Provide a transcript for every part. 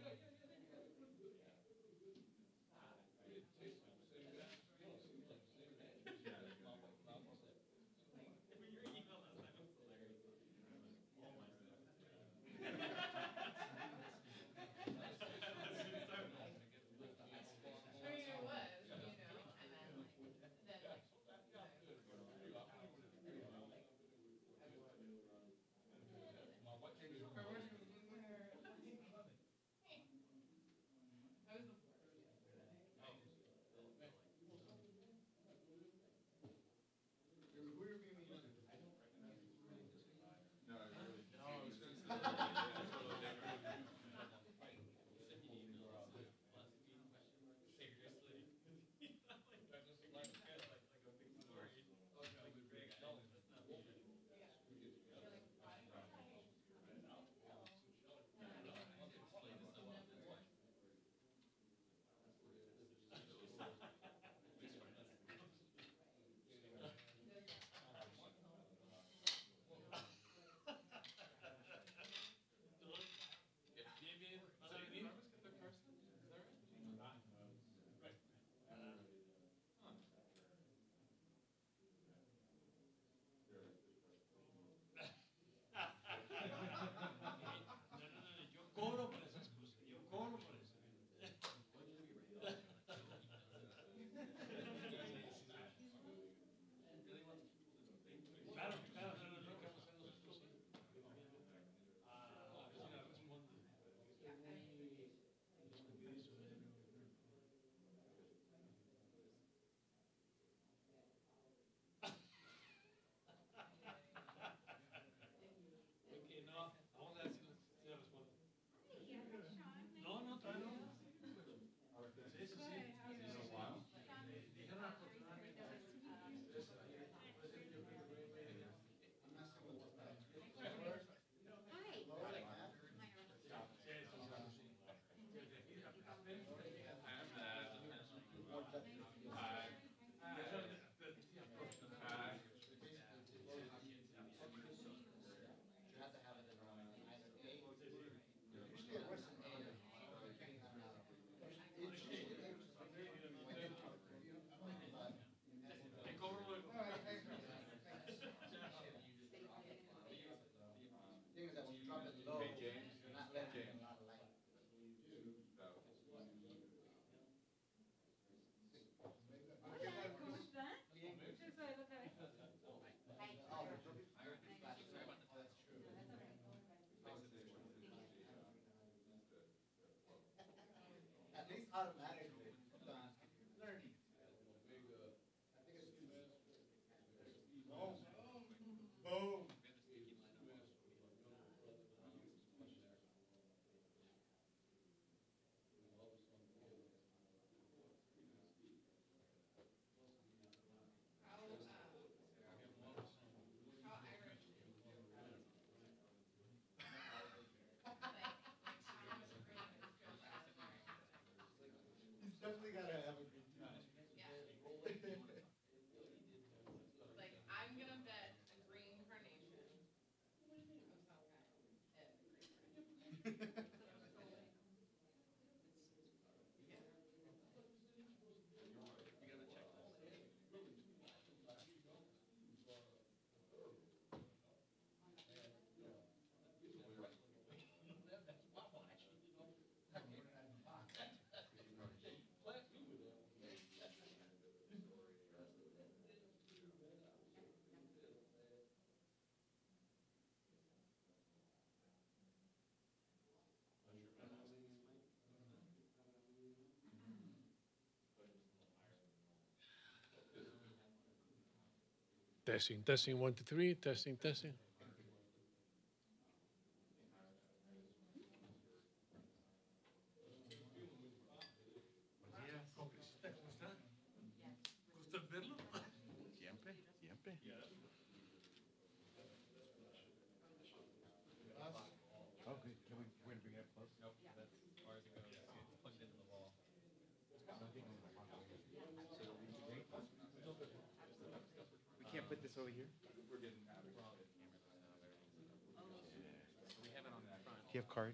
yeah, yeah. Least He's gotta have a good time. Like, I'm gonna bet a green carnation of some kind and a green carnation. Testing, testing, one, two, three, testing, testing. Siempre, siempre. Okay, can we, we're gonna bring it up close? Nope, that's far as it goes, plugged into the wall. We can't put this over here? We're getting out of We have it on the front.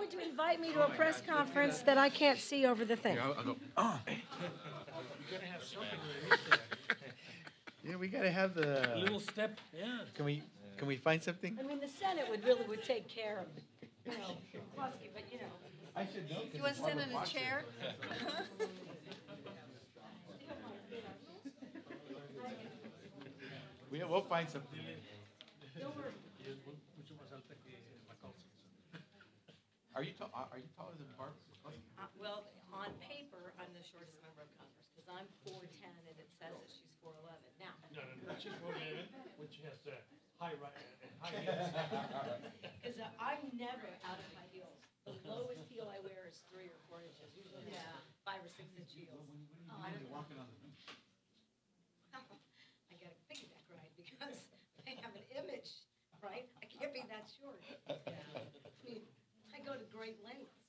would you invite me to a press conference that I can't see over the thing? I'll, I'll go, oh. Yeah, we gotta have the, Little step, yeah. can we, can we find something? I mean, the Senate would really would take care of, you know, Klosky, but you know. I should know. You wanna stand in a chair? We, we'll find something. Are you tall, are you taller than Barb? Uh, Well, on paper, I'm the shortest member of Congress, because I'm four ten and it says that she's four eleven. Now, No, no, no, she's four eleven, when she has uh, high right, uh, high heels. because I'm never out of my heels. The lowest heel I wear is three or four inches, usually five or six inch heels. Oh, I don't know. I got a piggyback ride because I have an image, right? I can't be that short. Go to great lengths.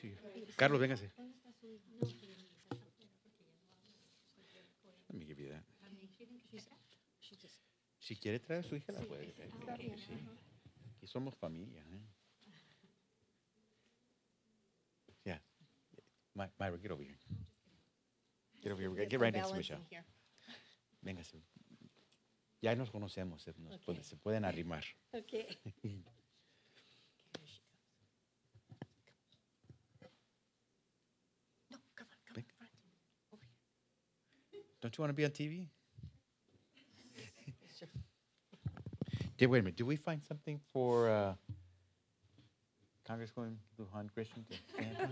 Sí. Carlos, véngase. Let me give you that. Si quiere traer a su hija, la puede traer. Claro que sí. Aquí somos familia. ¿eh? Yeah. My, Myra, get over here. Get over here. Get right next to Michelle. Véngase. Ya nos conocemos, se, nos puede- se pueden arrimar. Okay. Don't you want to be on TV? Did, wait a minute, did we find something for uh, Congresswoman Lujan Grisham to stand?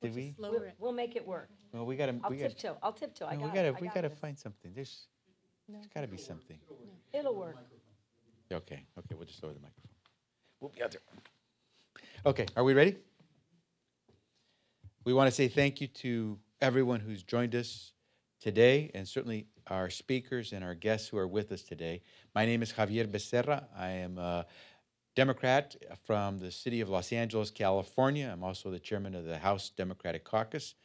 Did we? We'll, we'll make it work. No, we gotta, I'll we gotta, tiptoe, I'll tiptoe, I no, got we gotta, I we got gotta this. find something. There's, there's gotta be something. It'll work. Okay, okay, we'll just lower the microphone. We'll be out there. Okay, are we ready? We want to say thank you to everyone who's joined us today, and certainly our speakers and our guests who are with us today. My name is Xavier Becerra. I am a Democrat from the city of Los Angeles, California. I'm also the chairman of the House Democratic Caucus.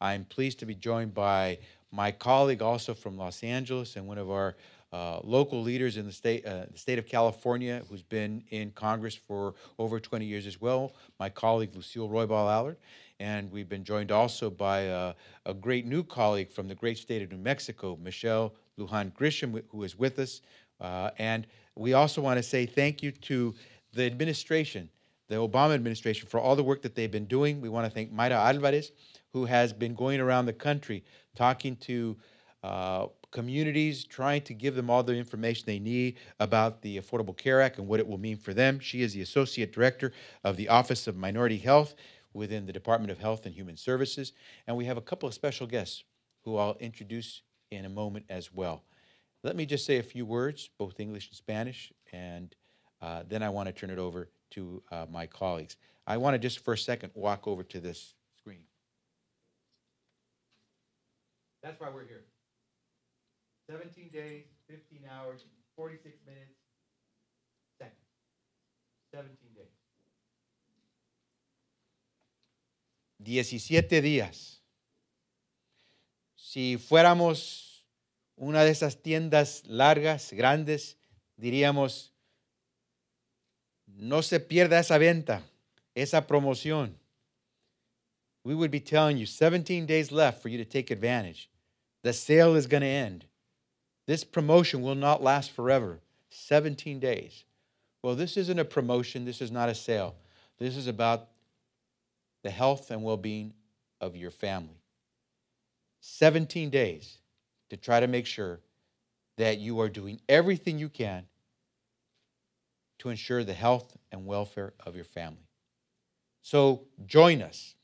I'm pleased to be joined by my colleague, also from Los Angeles, and one of our uh, local leaders in the state, uh, the state of California, who's been in Congress for over 20 years as well, my colleague Lucille Roybal Allard. And we've been joined also by uh, a great new colleague from the great state of New Mexico, Michelle Lujan Grisham, who is with us. Uh, and we also want to say thank you to the administration, the Obama administration, for all the work that they've been doing. We want to thank Mayra Alvarez, who has been going around the country talking to uh, communities, trying to give them all the information they need about the Affordable Care Act and what it will mean for them. She is the Associate Director of the Office of Minority Health within the Department of Health and Human Services. And we have a couple of special guests who I'll introduce in a moment as well. Let me just say a few words, both English and Spanish, and uh, then I want to turn it over to uh, my colleagues. I want to just for a second walk over to this screen. That's why we're here. 17 days, 15 hours, 46 minutes, seconds. 17 days. 17 días. Si fuéramos una de esas tiendas largas, grandes, diríamos, no se pierda esa venta, esa promoción. We would be telling you 17 days left for you to take advantage. The sale is going to end. This promotion will not last forever. 17 days. Well, this isn't a promotion, this is not a sale. This is about the health and well being of your family. 17 days to try to make sure that you are doing everything you can to ensure the health and welfare of your family. So join us.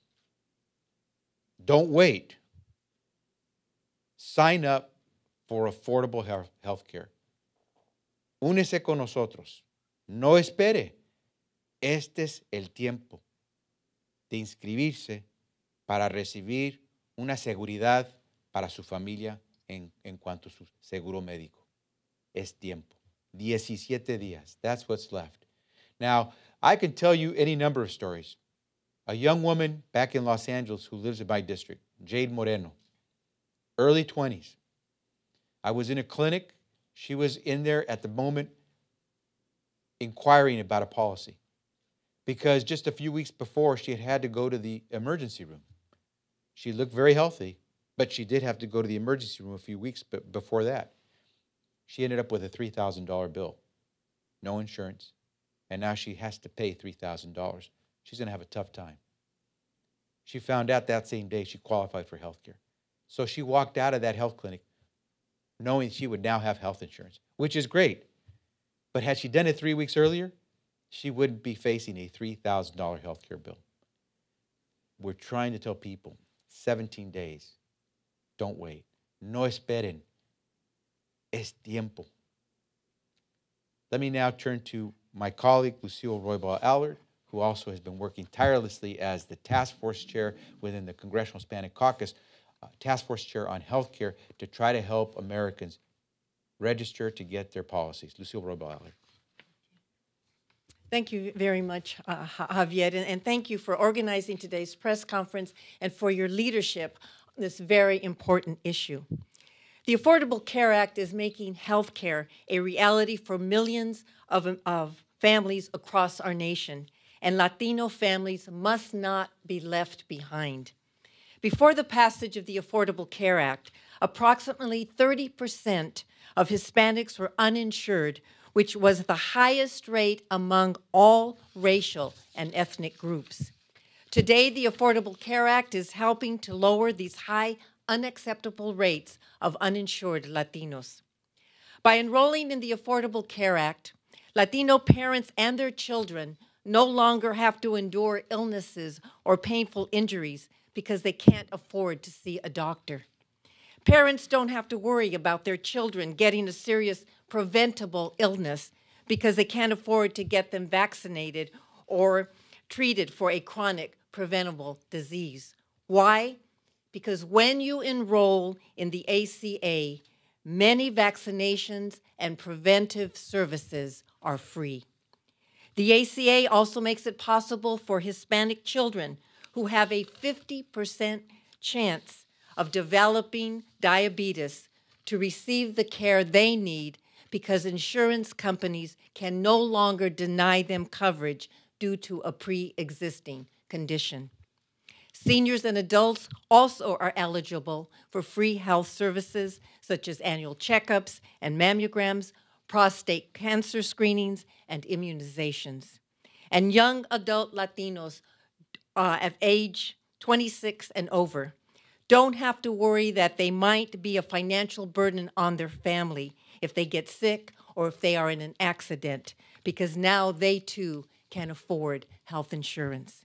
Don't wait. Sign up for affordable health care. Únese con nosotros. No espere. Este es el tiempo de inscribirse para recibir una seguridad para su familia en, en cuanto a su seguro médico. Es tiempo. 17 días. That's what's left. Now, I can tell you any number of stories. A young woman back in Los Angeles who lives in my district, Jade Moreno, early 20s. I was in a clinic. She was in there at the moment inquiring about a policy because just a few weeks before she had had to go to the emergency room. She looked very healthy, but she did have to go to the emergency room a few weeks before that. She ended up with a $3,000 bill, no insurance, and now she has to pay $3,000. She's going to have a tough time. She found out that same day she qualified for health care. So she walked out of that health clinic knowing she would now have health insurance, which is great. But had she done it three weeks earlier, she wouldn't be facing a $3,000 health care bill. We're trying to tell people 17 days. Don't wait. No esperen. Es tiempo. Let me now turn to my colleague, Lucille Roybal Allard, who also has been working tirelessly as the task force chair within the Congressional Hispanic Caucus, uh, task force chair on health care to try to help Americans register to get their policies. Lucille Roybal Allard. Thank you very much, uh, Xavier, and, and thank you for organizing today's press conference and for your leadership on this very important issue. The Affordable Care Act is making health care a reality for millions of, of families across our nation, and Latino families must not be left behind. Before the passage of the Affordable Care Act, approximately 30% of Hispanics were uninsured, which was the highest rate among all racial and ethnic groups. Today, the Affordable Care Act is helping to lower these high, unacceptable rates of uninsured Latinos. By enrolling in the Affordable Care Act, Latino parents and their children no longer have to endure illnesses or painful injuries because they can't afford to see a doctor. Parents don't have to worry about their children getting a serious preventable illness because they can't afford to get them vaccinated or treated for a chronic preventable disease. Why? Because when you enroll in the ACA, many vaccinations and preventive services are free. The ACA also makes it possible for Hispanic children who have a 50% chance of developing diabetes to receive the care they need because insurance companies can no longer deny them coverage due to a pre existing condition. Seniors and adults also are eligible for free health services such as annual checkups and mammograms, prostate cancer screenings, and immunizations. And young adult Latinos uh, of age 26 and over don't have to worry that they might be a financial burden on their family if they get sick or if they are in an accident, because now they too can afford health insurance.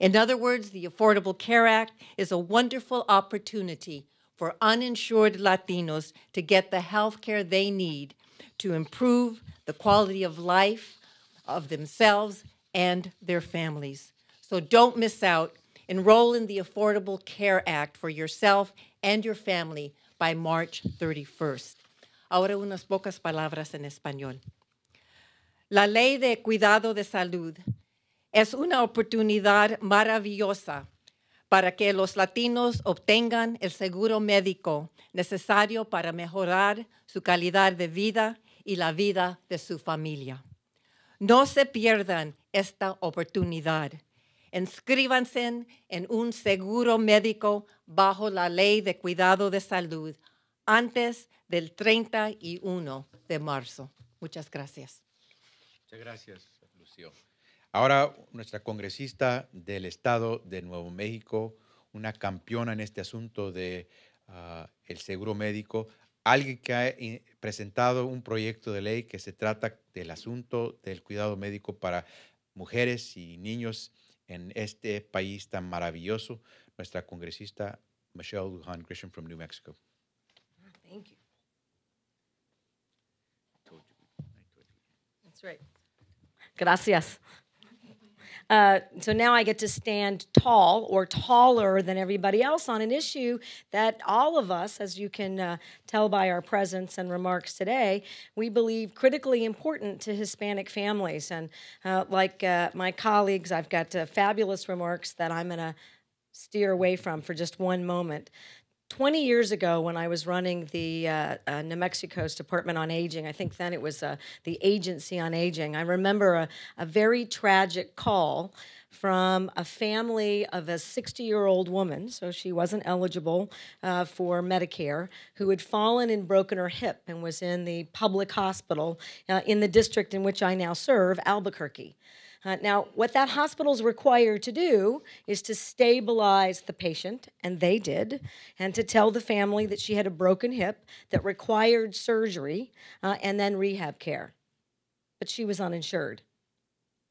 In other words, the Affordable Care Act is a wonderful opportunity for uninsured Latinos to get the health care they need to improve the quality of life of themselves and their families. So don't miss out. Enroll in the Affordable Care Act for yourself and your family by March 31st. Ahora unas pocas palabras en español. La ley de cuidado de salud es una oportunidad maravillosa para que los latinos obtengan el seguro médico necesario para mejorar su calidad de vida y la vida de su familia. No se pierdan esta oportunidad. Inscríbanse en un seguro médico bajo la ley de cuidado de salud antes del 31 de marzo. Muchas gracias. Muchas gracias, Lucio. Ahora nuestra congresista del Estado de Nuevo México, una campeona en este asunto de ah, el seguro médico, alguien que ha eh, presentado un proyecto de ley que se trata del asunto del cuidado médico para mujeres y niños en este país tan maravilloso, nuestra congresista Michelle Lujan Grisham from New Mexico. Thank you. That's right. Gracias. Uh, so now I get to stand tall or taller than everybody else on an issue that all of us, as you can uh, tell by our presence and remarks today, we believe critically important to Hispanic families. And uh, like uh, my colleagues, I've got uh, fabulous remarks that I'm going to steer away from for just one moment. 20 years ago, when I was running the uh, uh, New Mexico's Department on Aging, I think then it was uh, the Agency on Aging, I remember a, a very tragic call from a family of a 60 year old woman, so she wasn't eligible uh, for Medicare, who had fallen and broken her hip and was in the public hospital uh, in the district in which I now serve, Albuquerque. Uh, now, what that hospital is required to do is to stabilize the patient, and they did, and to tell the family that she had a broken hip that required surgery uh, and then rehab care. But she was uninsured,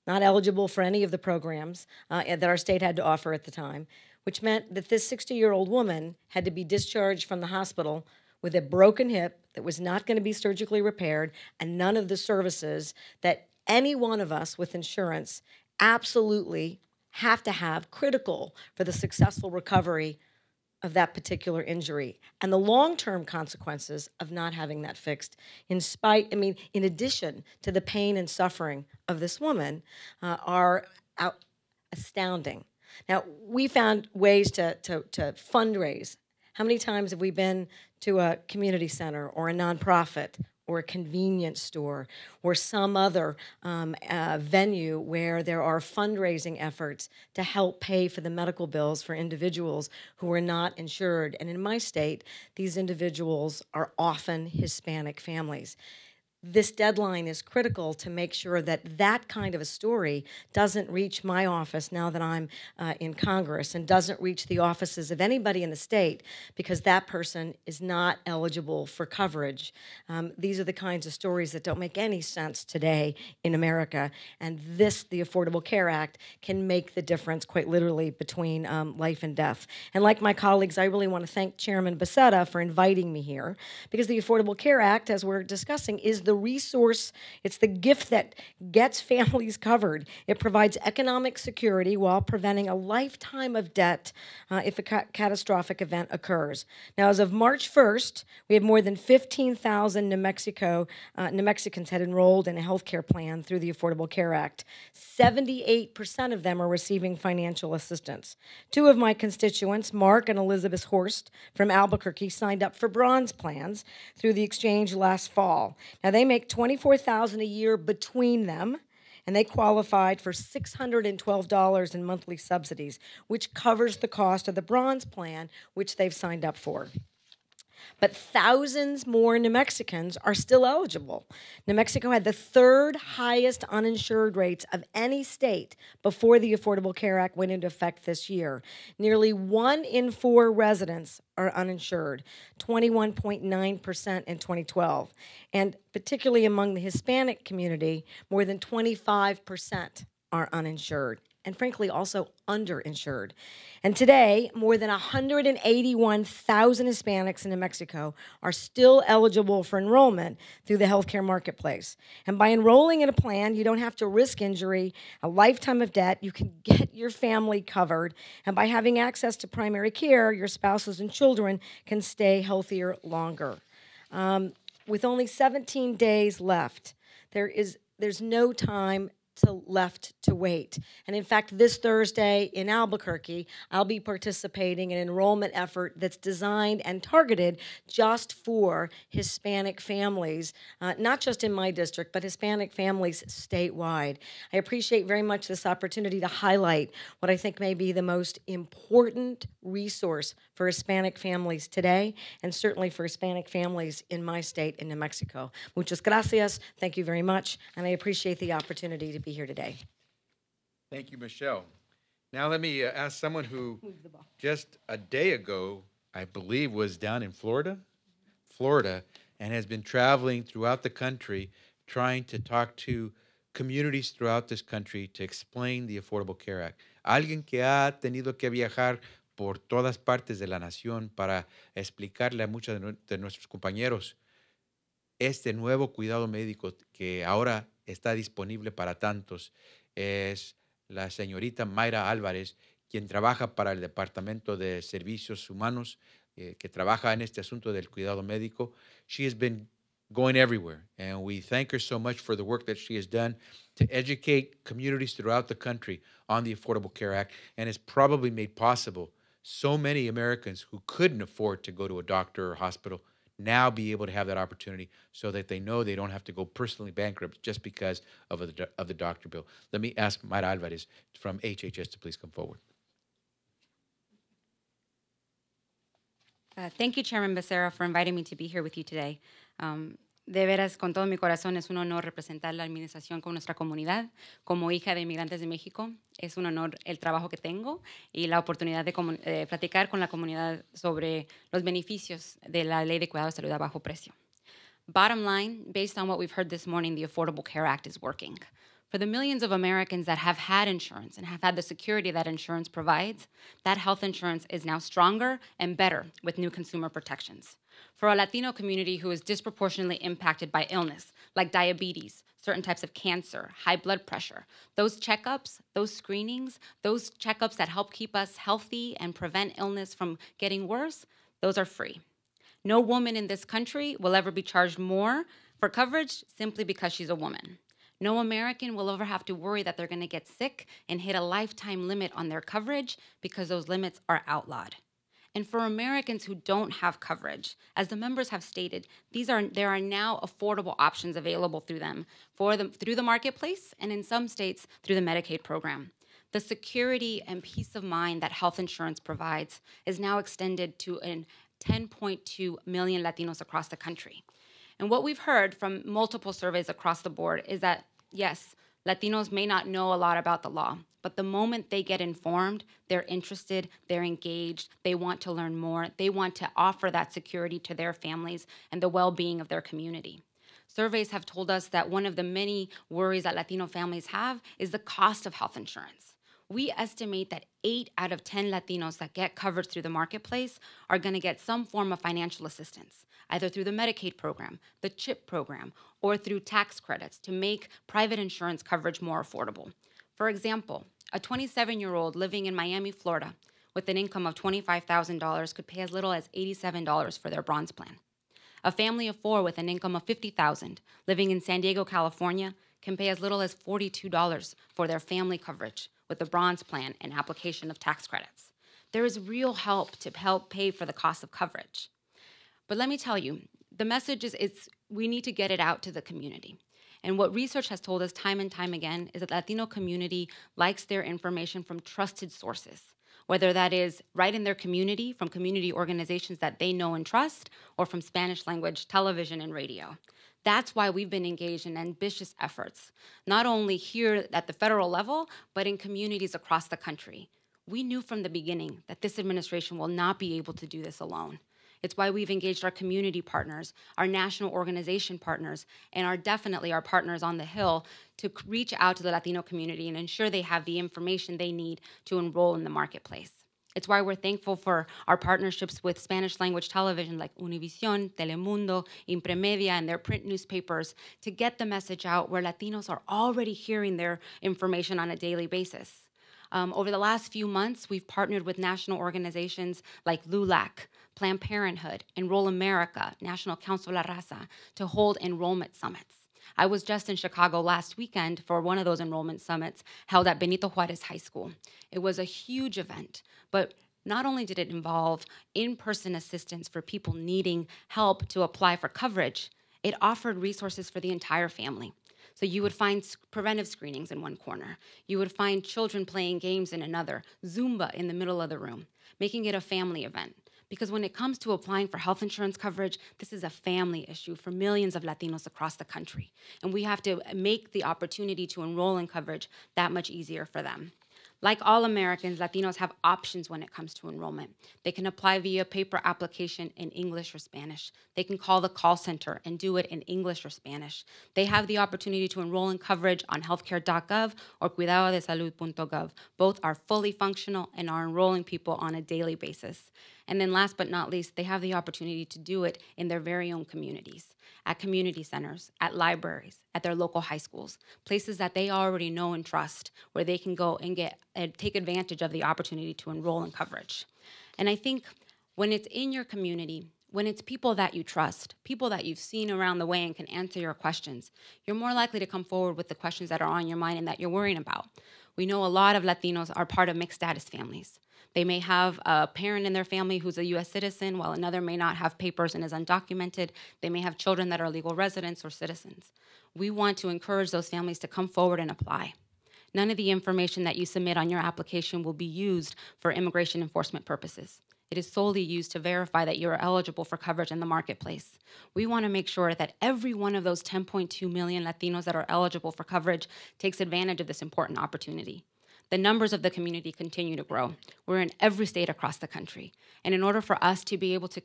not eligible for any of the programs uh, that our state had to offer at the time, which meant that this 60 year old woman had to be discharged from the hospital with a broken hip that was not going to be surgically repaired and none of the services that any one of us with insurance absolutely have to have critical for the successful recovery of that particular injury and the long term consequences of not having that fixed, in spite, I mean, in addition to the pain and suffering of this woman, uh, are out, astounding. Now, we found ways to, to, to fundraise. How many times have we been to a community center or a nonprofit or a convenience store or some other um, uh, venue where there are fundraising efforts to help pay for the medical bills for individuals who are not insured. And in my state, these individuals are often Hispanic families this deadline is critical to make sure that that kind of a story doesn't reach my office now that I'm uh, in Congress and doesn't reach the offices of anybody in the state because that person is not eligible for coverage. Um, these are the kinds of stories that don't make any sense today in America. And this, the Affordable Care Act, can make the difference quite literally between um, life and death. And like my colleagues, I really want to thank Chairman Becerra for inviting me here because the Affordable Care Act, as we're discussing, is the the resource, it's the gift that gets families covered. It provides economic security while preventing a lifetime of debt uh, if a ca- catastrophic event occurs. Now, as of March 1st, we have more than 15,000 New Mexico uh, New Mexicans had enrolled in a health care plan through the Affordable Care Act. 78% of them are receiving financial assistance. Two of my constituents, Mark and Elizabeth Horst from Albuquerque, signed up for bronze plans through the exchange last fall. Now, they make 24000 a year between them and they qualified for $612 in monthly subsidies, which covers the cost of the bronze plan, which they've signed up for. But thousands more New Mexicans are still eligible. New Mexico had the third highest uninsured rates of any state before the Affordable Care Act went into effect this year. Nearly one in four residents are uninsured, 21.9% in 2012. And particularly among the Hispanic community, more than 25% are uninsured and frankly also underinsured. And today, more than 181,000 Hispanics in New Mexico are still eligible for enrollment through the healthcare marketplace. And by enrolling in a plan, you don't have to risk injury, a lifetime of debt, you can get your family covered. And by having access to primary care, your spouses and children can stay healthier longer. Um, with only 17 days left, there is there's no time to left to wait. And in fact, this Thursday in Albuquerque, I'll be participating in an enrollment effort that's designed and targeted just for Hispanic families, uh, not just in my district, but Hispanic families statewide. I appreciate very much this opportunity to highlight what I think may be the most important resource for Hispanic families today, and certainly for Hispanic families in my state in New Mexico. Muchas gracias. Thank you very much, and I appreciate the opportunity to be here today. Thank you, Michelle. Now let me uh, ask someone who just a day ago, I believe, was down in Florida, Florida, and has been traveling throughout the country trying to talk to communities throughout this country to explain the Affordable Care Act. Alguien que ha tenido que viajar por todas partes de la nación para explicarle a muchos de, de nuestros compañeros este nuevo cuidado médico que ahora está disponible para tantos es la señorita Mayra Álvarez, quien trabaja para el Departamento de Servicios Humanos, eh, que trabaja en este asunto del cuidado médico. She has been going everywhere, and we thank her so much for the work that she has done to educate communities throughout the country on the Affordable Care Act, and has probably made possible so many Americans who couldn't afford to go to a doctor or hospital now be able to have that opportunity so that they know they don't have to go personally bankrupt just because of the, of the doctor bill. Let me ask Mayra Alvarez from HHS to please come forward. Uh, thank you, Chairman Becerra, for inviting me to be here with you today. Um, de veras, con todo mi corazón, es un honor representar la administración con nuestra comunidad. Como hija de inmigrantes de México, es un honor el trabajo que tengo y la oportunidad de platicar con la comunidad sobre los beneficios de la ley de cuidado de salud a bajo precio. Bottom line, based on what we've heard this morning, the Affordable Care Act is working. For the millions of Americans that have had insurance and have had the security that insurance provides, that health insurance is now stronger and better with new consumer protections. For a Latino community who is disproportionately impacted by illness, like diabetes, certain types of cancer, high blood pressure, those checkups, those screenings, those checkups that help keep us healthy and prevent illness from getting worse, those are free. No woman in this country will ever be charged more for coverage simply because she's a woman. No American will ever have to worry that they're going to get sick and hit a lifetime limit on their coverage because those limits are outlawed. And for Americans who don't have coverage, as the members have stated, these are there are now affordable options available through them for them through the marketplace and in some states through the Medicaid program. The security and peace of mind that health insurance provides is now extended to an 10.2 million Latinos across the country. And what we've heard from multiple surveys across the board is that yes, Latinos may not know a lot about the law, but the moment they get informed, they're interested, they're engaged, they want to learn more, they want to offer that security to their families and the well being of their community. Surveys have told us that one of the many worries that Latino families have is the cost of health insurance. We estimate that eight out of 10 Latinos that get covered through the marketplace are going to get some form of financial assistance either through the Medicaid program, the CHIP program, or through tax credits to make private insurance coverage more affordable. For example, a 27 year old living in Miami, Florida, with an income of $25,000 could pay as little as $87 for their bronze plan. A family of four with an income of $50,000 living in San Diego, California, can pay as little as $42 for their family coverage with the bronze plan and application of tax credits. There is real help to help pay for the cost of coverage. But let me tell you, the message is it's we need to get it out to the community. And what research has told us time and time again is that the Latino community likes their information from trusted sources, whether that is right in their community, from community organizations that they know and trust, or from Spanish language television and radio. That's why we've been engaged in ambitious efforts, not only here at the federal level, but in communities across the country. We knew from the beginning that this administration will not be able to do this alone. It's why we've engaged our community partners, our national organization partners, and our definitely our partners on the Hill to reach out to the Latino community and ensure they have the information they need to enroll in the marketplace. It's why we're thankful for our partnerships with Spanish language television like Univision, Telemundo, Impremedia, and their print newspapers to get the message out where Latinos are already hearing their information on a daily basis. Um, over the last few months, we've partnered with national organizations like LULAC, Planned Parenthood, Enroll America, National Council La Raza to hold enrollment summits. I was just in Chicago last weekend for one of those enrollment summits held at Benito Juarez High School. It was a huge event, but not only did it involve in person assistance for people needing help to apply for coverage, it offered resources for the entire family. So you would find preventive screenings in one corner. You would find children playing games in another, Zumba in the middle of the room, making it a family event. Because when it comes to applying for health insurance coverage, this is a family issue for millions of Latinos across the country. And we have to make the opportunity to enroll in coverage that much easier for them. Like all Americans, Latinos have options when it comes to enrollment. They can apply via paper application in English or Spanish. They can call the call center and do it in English or Spanish. They have the opportunity to enroll in coverage on healthcare.gov or cuidadodesalud.gov. Both are fully functional and are enrolling people on a daily basis. And then last but not least, they have the opportunity to do it in their very own communities, at community centers, at libraries, at their local high schools, places that they already know and trust, where they can go and get and take advantage of the opportunity to enroll in coverage. And I think when it's in your community, when it's people that you trust, people that you've seen around the way and can answer your questions, you're more likely to come forward with the questions that are on your mind and that you're worrying about. We know a lot of Latinos are part of mixed status families. They may have a parent in their family who's a US citizen, while another may not have papers and is undocumented. They may have children that are legal residents or citizens. We want to encourage those families to come forward and apply. None of the information that you submit on your application will be used for immigration enforcement purposes. It is solely used to verify that you are eligible for coverage in the marketplace. We want to make sure that every one of those 10.2 million Latinos that are eligible for coverage takes advantage of this important opportunity the numbers of the community continue to grow. We're in every state across the country. And in order for us to be able to,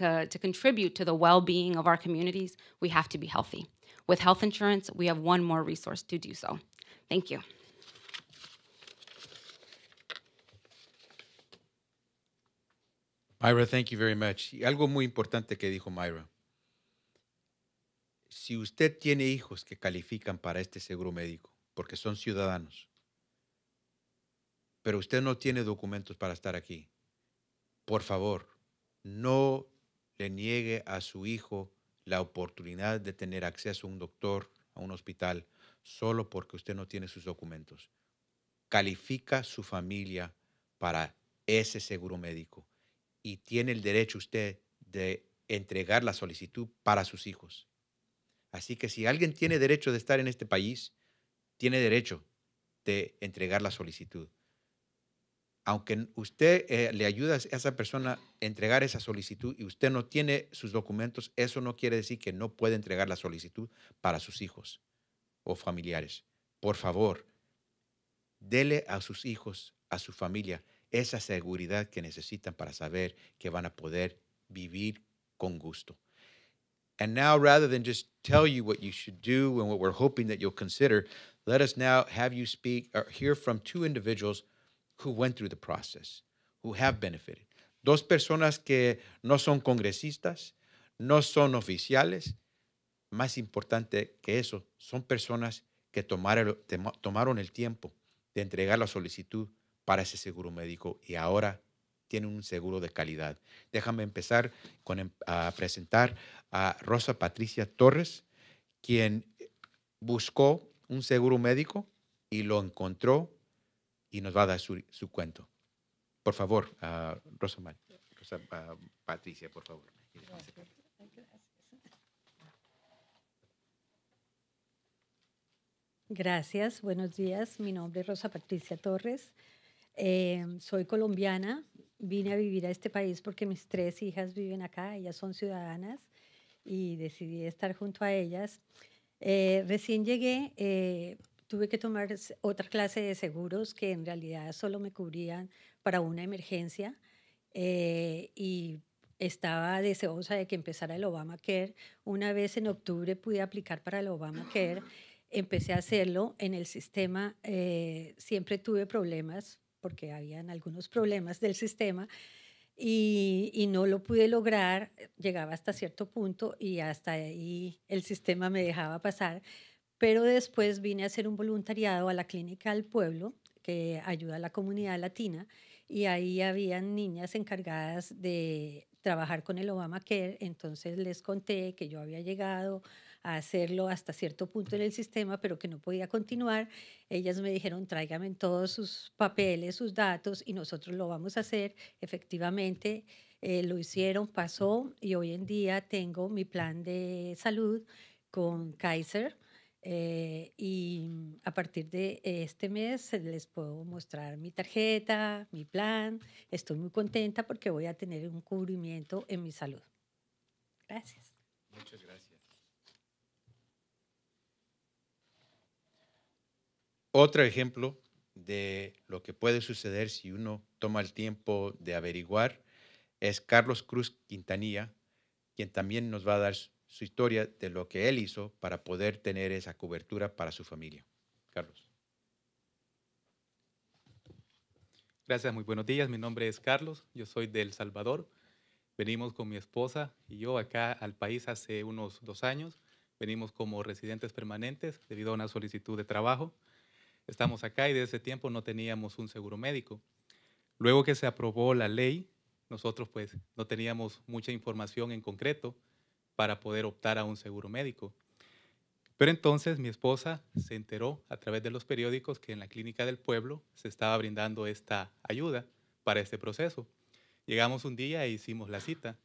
uh, to contribute to the well being of our communities, we have to be healthy. With health insurance, we have one more resource to do so. Thank you. Mayra, thank you very much. Y algo muy importante que dijo Mayra. Si usted tiene hijos que califican para este seguro médico, porque son ciudadanos, pero usted no tiene documentos para estar aquí, por favor, no le niegue a su hijo la oportunidad de tener acceso a un doctor, a un hospital, solo porque usted no tiene sus documentos. Califica su familia para ese seguro médico y tiene el derecho usted de entregar la solicitud para sus hijos. Así que si alguien tiene derecho de estar en este país, tiene derecho de entregar la solicitud. Aunque usted eh, le ayuda a esa persona a entregar esa solicitud y usted no tiene sus documentos, eso no quiere decir que no puede entregar la solicitud para sus hijos o familiares. Por favor, dele a sus hijos, a su familia, esa seguridad que necesitan para saber que van a poder vivir con gusto. And now, rather than just tell you what you should do and what we're hoping that you'll consider, let us now have you speak or hear from two individuals who went through the process, who have benefited. Dos personas que no son congresistas, no son oficiales. Más importante que eso, son personas que tomaron, el tiempo de entregar la solicitud para ese seguro médico y ahora tienen un seguro de calidad. Déjame empezar con, em, a presentar a Rosa Patricia Torres, quien buscó un seguro médico y lo encontró y nos va a dar su, su cuento. Por favor, uh, Rosa, Rosa uh, Patricia, por favor. Gracias, buenos días. Mi nombre es Rosa Patricia Torres. Eh, soy colombiana, vine a vivir a este país porque mis tres hijas viven acá, ellas son ciudadanas y decidí estar junto a ellas. Eh, recién llegué, eh, tuve que tomar otra clase de seguros que en realidad solo me cubrían para una emergencia y estaba deseosa de que empezara el Obamacare. Una vez en octubre pude aplicar para el Obamacare, empecé a hacerlo en el sistema, siempre tuve problemas porque habían algunos problemas del sistema y, no lo pude lograr, llegaba hasta cierto punto y hasta ahí el sistema me dejaba pasar, pero después vine a hacer un voluntariado a la clínica del pueblo que ayuda a la comunidad latina y ahí habían niñas encargadas de trabajar con el Obamacare, entonces les conté que yo había llegado a hacerlo hasta cierto punto en el sistema, pero que no podía continuar. Ellas me dijeron, tráigame todos sus papeles, sus datos y nosotros lo vamos a hacer. Efectivamente, eh, lo hicieron, pasó y hoy en día tengo mi plan de salud con Kaiser. Eh, y a partir de este mes les puedo mostrar mi tarjeta, mi plan. Estoy muy contenta porque voy a tener un cubrimiento en mi salud. Gracias. Muchas gracias. Otro ejemplo de lo que puede suceder si uno toma el tiempo de averiguar es Carlos Cruz Quintanilla, quien también nos va a dar su historia de lo que él hizo para poder tener esa cobertura para su familia. Carlos. Gracias, muy buenos días. Mi nombre es Carlos, yo soy de El Salvador. Venimos con mi esposa y yo acá al país hace unos dos años. Venimos como residentes permanentes debido a una solicitud de trabajo estamos acá y desde ese tiempo no teníamos un seguro médico. Luego que se aprobó la ley, nosotros pues no teníamos mucha información en concreto para poder optar a un seguro médico. Pero entonces mi esposa se enteró a través de los periódicos que en la clínica del pueblo se estaba brindando esta ayuda para este proceso. Llegamos un día e hicimos la cita.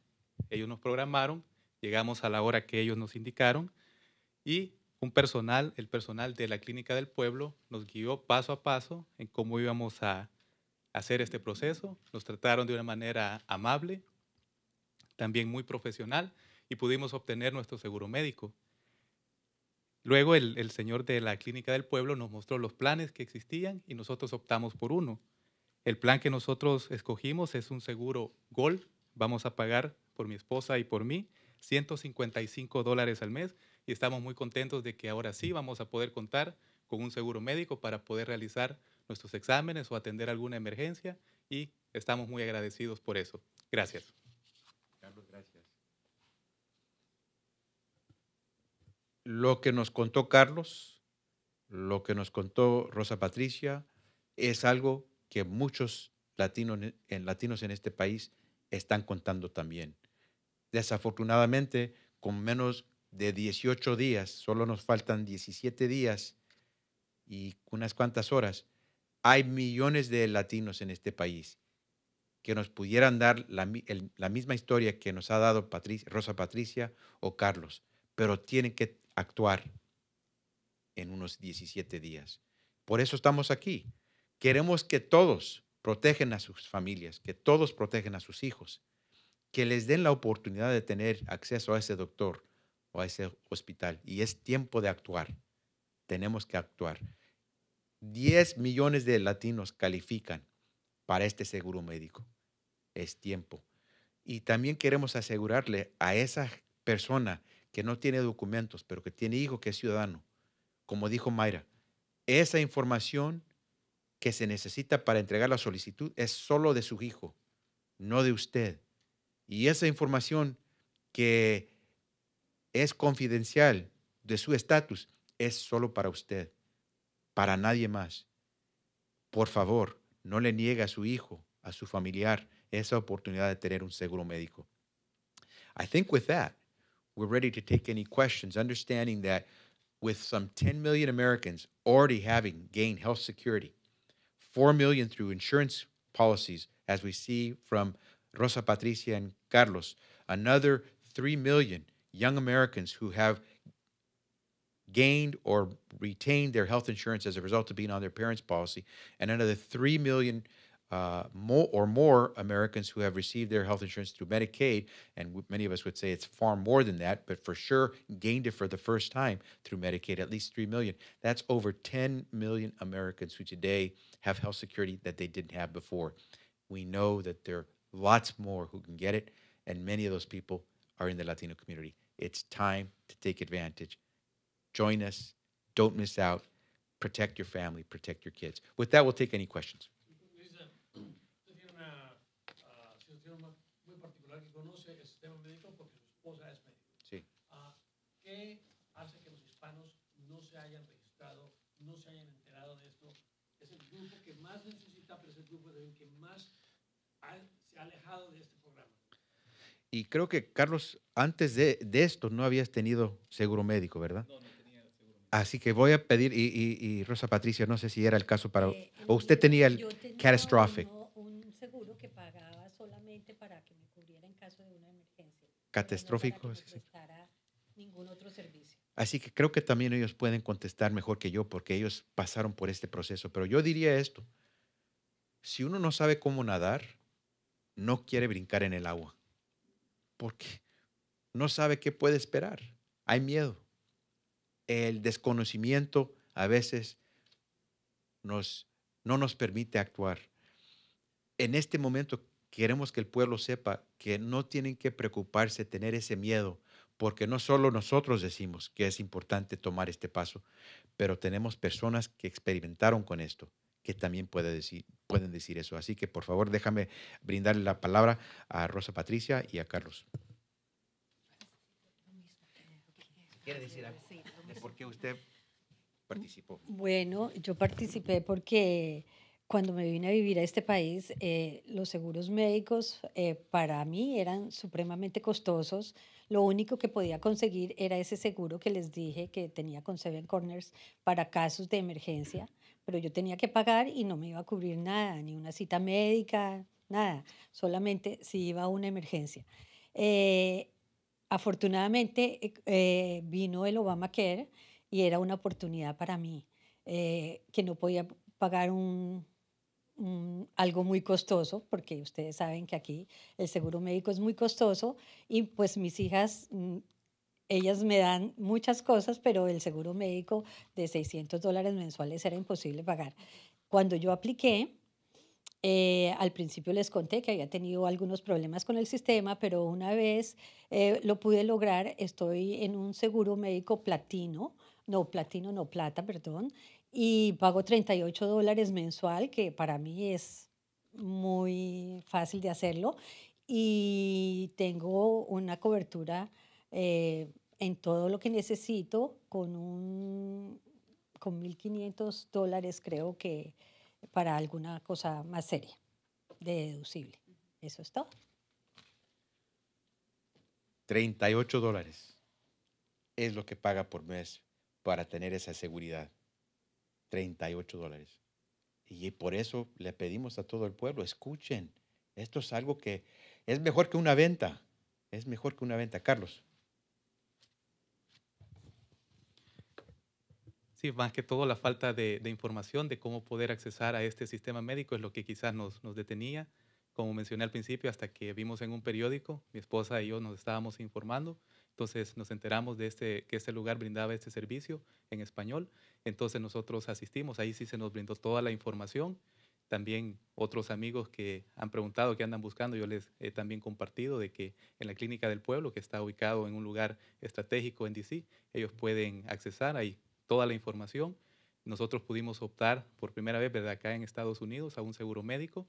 Ellos nos programaron, llegamos a la hora que ellos nos indicaron y un personal, el personal de la clínica del pueblo, nos guió paso a paso en cómo íbamos a hacer este proceso. Nos trataron de una manera amable, también muy profesional, y pudimos obtener nuestro seguro médico. Luego el, el, señor de la clínica del pueblo nos mostró los planes que existían y nosotros optamos por uno. El plan que nosotros escogimos es un seguro Gold. Vamos a pagar por mi esposa y por mí 155 dólares al mes y estamos muy contentos de que ahora sí vamos a poder contar con un seguro médico para poder realizar nuestros exámenes o atender alguna emergencia y estamos muy agradecidos por eso. Gracias. Carlos, gracias. Lo que nos contó Carlos, lo que nos contó Rosa Patricia, es algo que muchos latinos en, latinos en este país están contando también. Desafortunadamente, con menos de 18 días, solo nos faltan 17 días y unas cuantas horas, hay millones de latinos en este país que nos pudieran dar la, misma historia que nos ha dado Rosa Patricia o Carlos, pero tienen que actuar en unos 17 días. Por eso estamos aquí. Queremos que todos protegen a sus familias, que todos protegen a sus hijos, que les den la oportunidad de tener acceso a ese doctor o a ese hospital. Y es tiempo de actuar. Tenemos que actuar. 10 millones de latinos califican para este seguro médico. Es tiempo. Y también queremos asegurarle a esa persona que no tiene documentos, pero que tiene hijo que es ciudadano, como dijo Mayra, esa información que se necesita para entregar la solicitud es solo de su hijo, no de usted. Y esa información que es confidencial de su estatus es solo para usted, para nadie más. Por favor, no le niegue a su hijo, a su familiar, esa oportunidad de tener un seguro médico. I think with that, we're ready to take any questions, understanding that with some 10 million Americans already having gained health security, 4 million through insurance policies, as we see from Rosa Patricia and Carlos, another 3 million young Americans who have gained or retained their health insurance as a result of being on their parents' policy, and another 3 million uh, more or more Americans who have received their health insurance through Medicaid, and many of us would say it's far more than that, but for sure gained it for the first time through Medicaid, at least 3 million. That's over 10 million Americans who today have health security that they didn't have before. We know that there are lots more who can get it, and many of those people are in the Latino community. It's time to take advantage. Join us. Don't miss out. Protect your family, protect your kids. With that, we'll take any questions. Particular que conoce el sistema médico porque su esposa es médico. Sí. Ah, ¿Qué hace que los hispanos no se hayan registrado, no se hayan enterado de esto? Es el grupo que más necesita, pero es el grupo también que más ha- se ha alejado de este programa. Y creo que, Carlos, antes de, de esto no habías tenido seguro médico, ¿verdad? Así que voy a pedir, y, y- y Rosa Patricia, no sé si era el caso para... Eh, o usted tenía el yo tenía catastrophic, uno- un seguro que pagaba solamente para que caso de una emergencia. catastrófico. No sí, sí. ningún otro servicio. Así que creo que también ellos pueden contestar mejor que yo porque ellos pasaron por este proceso. Pero yo diría esto, si uno no sabe cómo nadar, no quiere brincar en el agua, porque no sabe qué puede esperar. Hay miedo. El desconocimiento a veces nos, no nos permite actuar. En este momento queremos que el pueblo sepa que no tienen que preocuparse, tener ese miedo, porque no solo nosotros decimos que es importante tomar este paso, pero tenemos personas que experimentaron con esto, que también puede decir, pueden decir eso. Así que por favor déjame brindarle la palabra a Rosa Patricia y a Carlos. ¿Quiere decir algo de por qué usted participó? Bueno, yo participé porque cuando me vine a vivir a este país, eh, los seguros médicos eh, para mí eran supremamente costosos. Lo único que podía conseguir era ese seguro que les dije que tenía con Seven Corners para casos de emergencia, pero yo tenía que pagar y no me iba a cubrir nada, ni una cita médica, nada, solamente si iba a una emergencia. Eh, afortunadamente eh, vino el Obamacare y era una oportunidad para mí, eh, que no podía pagar un, algo muy costoso, porque ustedes saben que aquí el seguro médico es muy costoso y pues mis hijas, mm, ellas me dan muchas cosas, pero el seguro médico de 600 dólares mensuales era imposible pagar. Cuando yo apliqué, eh, al principio les conté que había tenido algunos problemas con el sistema, pero una vez eh, lo pude lograr, estoy en un seguro médico platino, no platino, no plata, perdón, y pago 38 dólares mensual, que para mí es muy fácil de hacerlo. Y tengo una cobertura eh, en todo lo que necesito con un con 1.500 dólares creo que para alguna cosa más seria, deducible. Eso es todo. 38 dólares es lo que paga por mes para tener esa seguridad. 38 dólares. Y por eso le pedimos a todo el pueblo, escuchen, esto es algo que es mejor que una venta, es mejor que una venta. Carlos. Sí, más que todo la falta de, información de cómo poder accesar a este sistema médico es lo que quizás nos, nos detenía. Como mencioné al principio, hasta que vimos en un periódico, mi esposa y yo nos estábamos informando, entonces nos enteramos de este, que este lugar brindaba este servicio en español, entonces nosotros asistimos, ahí sí se nos brindó toda la información. También otros amigos que han preguntado, que andan buscando, yo les he también compartido de que en la clínica del pueblo, que está ubicado en un lugar estratégico en DC, ellos pueden accesar ahí toda la información. Nosotros pudimos optar por primera vez, ¿verdad? Acá en Estados Unidos a un seguro médico.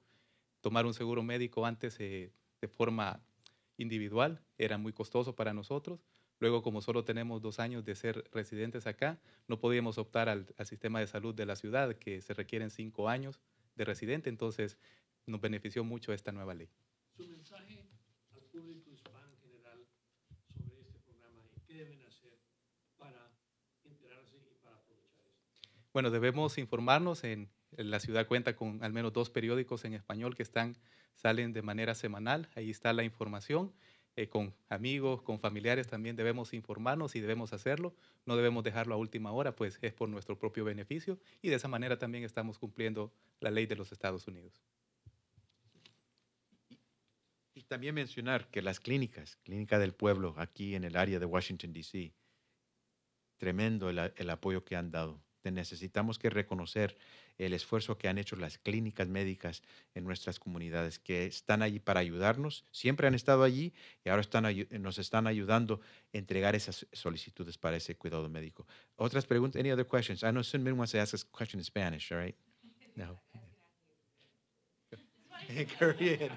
Tomar un seguro médico antes eh, de forma individual era muy costoso para nosotros. Luego, como solo tenemos dos años de ser residentes acá, no podíamos optar al, al sistema de salud de la ciudad, que se requieren cinco años de residente. Entonces, nos benefició mucho esta nueva ley. Su mensaje al público hispano en general sobre este programa y qué deben hacer para enterarse y para aprovechar esto. Bueno, debemos informarnos. En, en la ciudad cuenta con al menos dos periódicos en español que están, salen de manera semanal. Ahí está la información. Eh, con amigos, con familiares también debemos informarnos y debemos hacerlo. No debemos dejarlo a última hora, pues es por nuestro propio beneficio y de esa manera también estamos cumpliendo la ley de los Estados Unidos. Y también mencionar que las clínicas, Clínica del Pueblo, aquí en el área de Washington, D.C., tremendo el, el apoyo que han dado. Te necesitamos que reconocer el esfuerzo que han hecho las clínicas médicas en nuestras comunidades, que están allí para ayudarnos, siempre han estado allí y ahora están, nos están ayudando a entregar esas solicitudes para ese cuidado médico. Otras preguntas, any other questions? I know Sun Min wants to ask a question in Spanish, all right? No. Korean.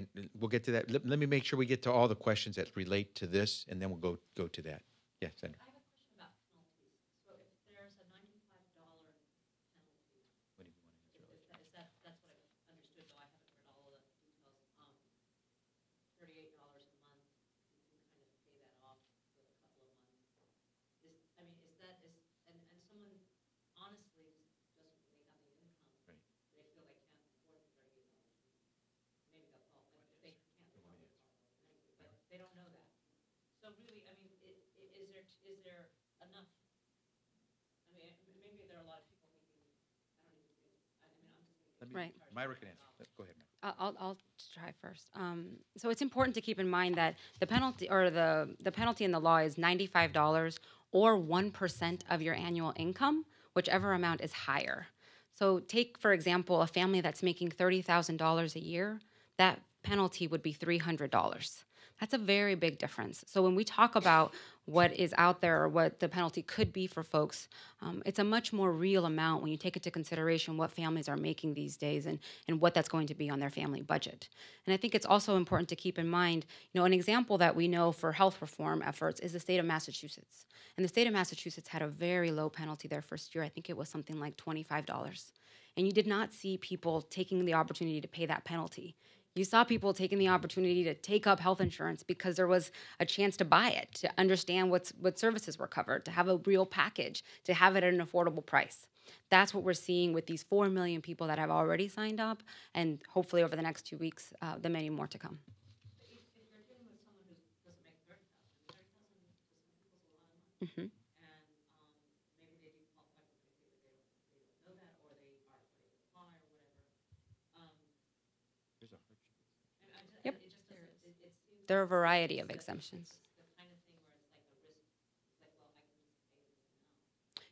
And we'll get to that. Let, let me make sure we get to all the questions that relate to this, and then we'll go, go to that. Yes, Senator. I have a question about penalties. So if there's a ninety-five dollar penalty, What do you want to is is that, is that, that's what I understood, though I haven't read all of the details. Um, thirty-eight dollars a month, you can kind of pay that off with a couple of months. Is, I mean, is that, is, and, and someone honestly just doesn't really have the income. Right. They feel they can't afford the thirty-eight dollars. Maybe that's all, like, they can't afford it, but they don't know that. So really, I mean, i- i- is there, is there enough? I mean, maybe there are a lot of people thinking, I don't even think, I mean, I'm just gonna. get Right. Mayra can answer. Go ahead, Mayra. I'll, I'll try first. Um, so it's important to keep in mind that the penalty or the, the penalty in the law is $95 or 1% of your annual income, whichever amount is higher. So take, for example, a family that's making $30,000 a year, that penalty would be $300. That's a very big difference. So when we talk about what is out there or what the penalty could be for folks, um, it's a much more real amount when you take into consideration what families are making these days and, and what that's going to be on their family budget. And I think it's also important to keep in mind, you know, an example that we know for health reform efforts is the state of Massachusetts. And the state of Massachusetts had a very low penalty their first year. I think it was something like $25. And you did not see people taking the opportunity to pay that penalty. You saw people taking the opportunity to take up health insurance because there was a chance to buy it, to understand what's, what services were covered, to have a real package, to have it at an affordable price. That's what we're seeing with these 4 million people that have already signed up, and hopefully over the next two weeks, uh, the many more to come. But There are a variety of exemptions.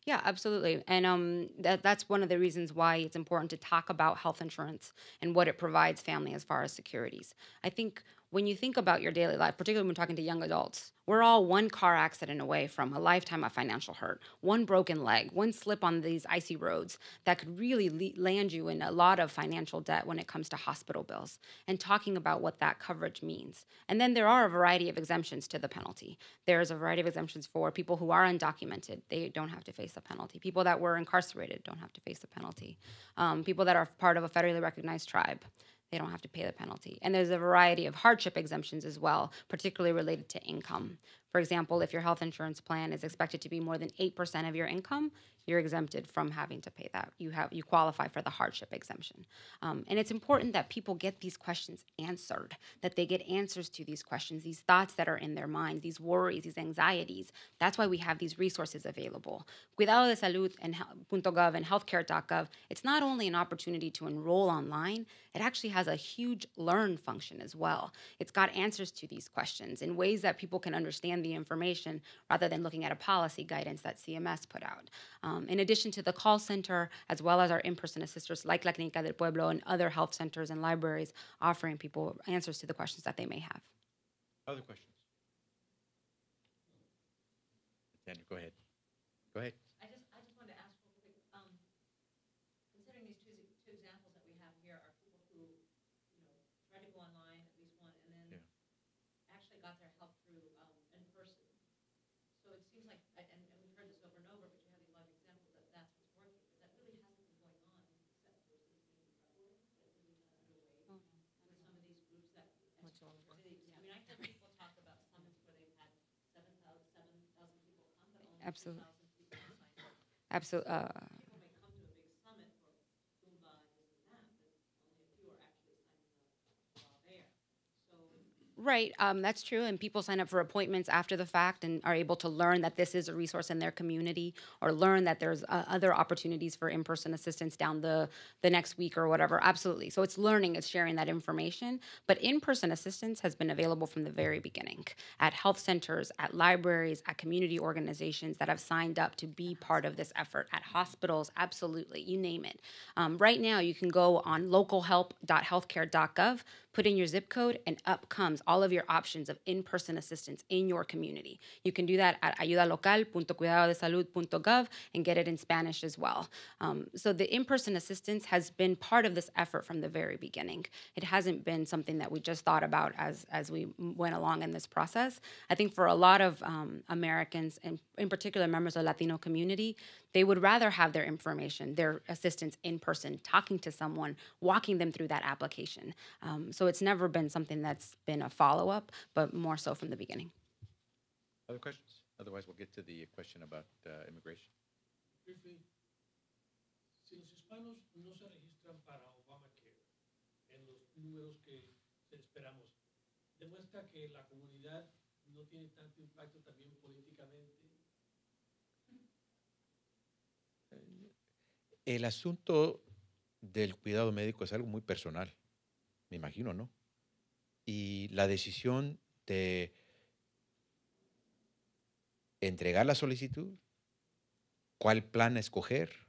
Yeah, absolutely. And um, that, that's one of the reasons why it's important to talk about health insurance and what it provides family as far as securities. I think when you think about your daily life, particularly when talking to young adults, we're all one car accident away from a lifetime of financial hurt, one broken leg, one slip on these icy roads that could really le- land you in a lot of financial debt when it comes to hospital bills, and talking about what that coverage means. And then there are a variety of exemptions to the penalty. There's a variety of exemptions for people who are undocumented, they don't have to face a penalty. People that were incarcerated don't have to face a penalty. Um, people that are part of a federally recognized tribe they don't have to pay the penalty. And there's a variety of hardship exemptions as well, particularly related to income. For example, if your health insurance plan is expected to be more than 8% of your income, you're exempted from having to pay that. You have you qualify for the hardship exemption. Um, and it's important that people get these questions answered, that they get answers to these questions, these thoughts that are in their mind, these worries, these anxieties. That's why we have these resources available. Cuidado de Salud and .gov and healthcare.gov, it's not only an opportunity to enroll online, it actually has a huge learn function as well. It's got answers to these questions in ways that people can understand the information rather than looking at a policy guidance that CMS put out. Um, in addition to the call center, as well as our in-person assisters like La Clínica del Pueblo and other health centers and libraries offering people answers to the questions that they may have. Other questions? Daniel, go ahead. Go ahead. I just, I just wanted to ask real quick, um, considering these two, two examples that we have here are people who, you know, tried to go online, at least one, and then actually got their help through, um, in person. So it seems like, and, and we've heard this over and over, but you have these live examples that that's what's working, but that really hasn't been going on except for since maybe February, that really got underway with some of these groups that. Much longer. cities. I mean, I hear people talk about summits where they've had seven thousand, seven thousand people come, but only two Absolutely. Absolutely. Uh, People may come to a big summit for Zumba and this and that, but only a few are actually signing up while there. So Right, um, that's true. And people sign up for appointments after the fact and are able to learn that this is a resource in their community or learn that there's uh, other opportunities for in person assistance down the, the next week or whatever. Absolutely. So it's learning, it's sharing that information. But in person assistance has been available from the very beginning at health centers, at libraries, at community organizations that have signed up to be part of this effort, at hospitals, absolutely, you name it. Um, right now, you can go on localhelp.healthcare.gov, put in your zip code, and up comes all of your options of in person assistance in your community. You can do that at ayudalocal.cuidadodesalud.gov and get it in Spanish as well. Um, so the in person assistance has been part of this effort from the very beginning. It hasn't been something that we just thought about as, as we went along in this process. I think for a lot of um, Americans, and in particular members of the Latino community, they would rather have their information, their assistance in person, talking to someone, walking them through that application. Um, so it's never been something that's been a follow up, but more so from the beginning. Other questions? Otherwise, we'll get to the question about uh, immigration. Briefly, si los hispanos no se registran para Obamacare en los números que esperamos, demuestra que la comunidad no tiene tanto impacto también políticamente. El asunto del cuidado médico es algo muy personal, me imagino, ¿no? Y la decisión de entregar la solicitud, cuál plan escoger,